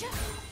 Yeah.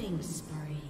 Killing spree.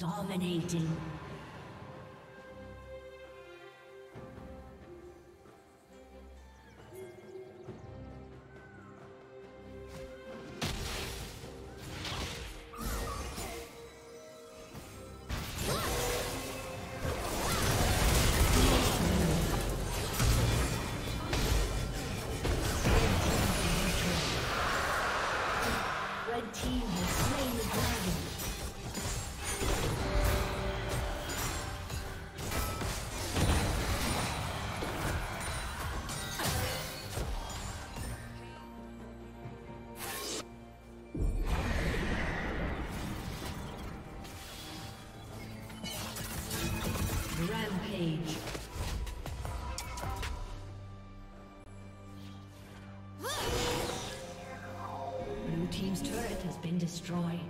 Dominating. destroyed.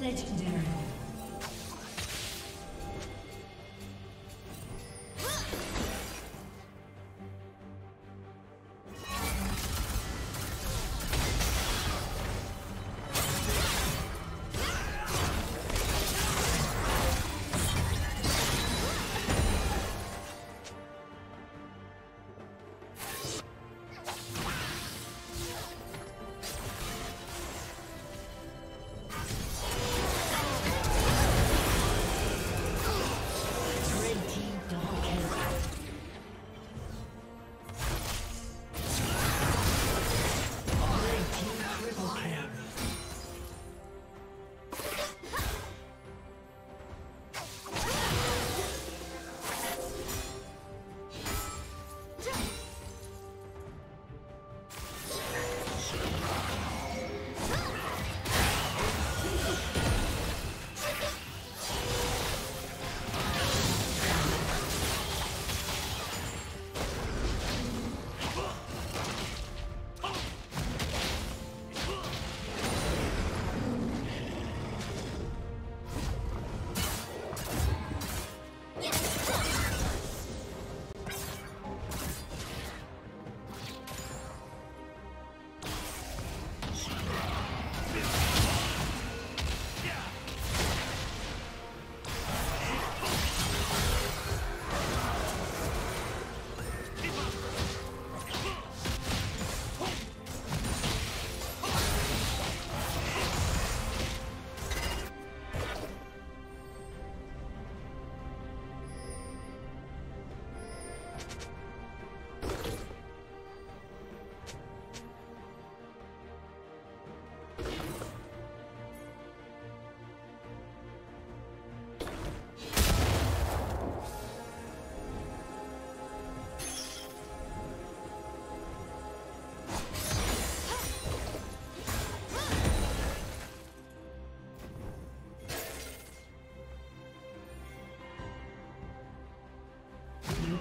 Legendary.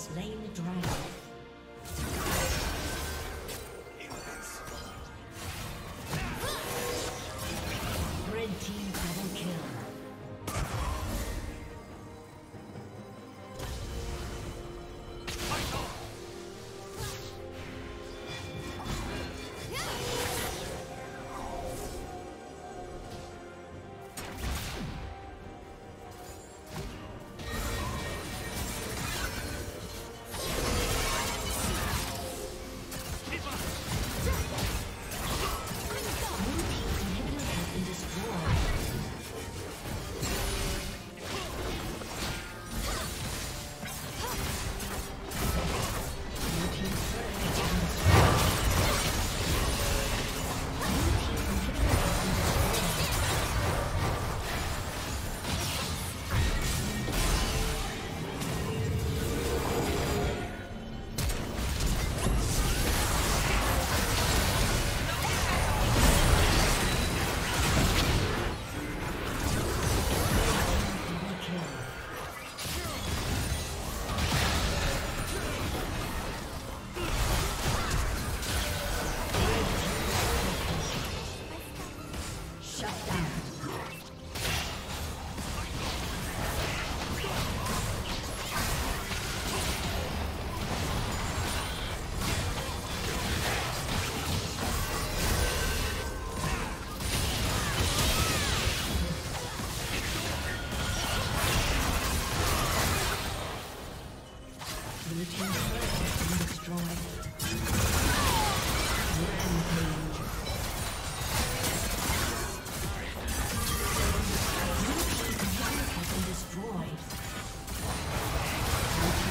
slain the dragon.